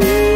Ooh.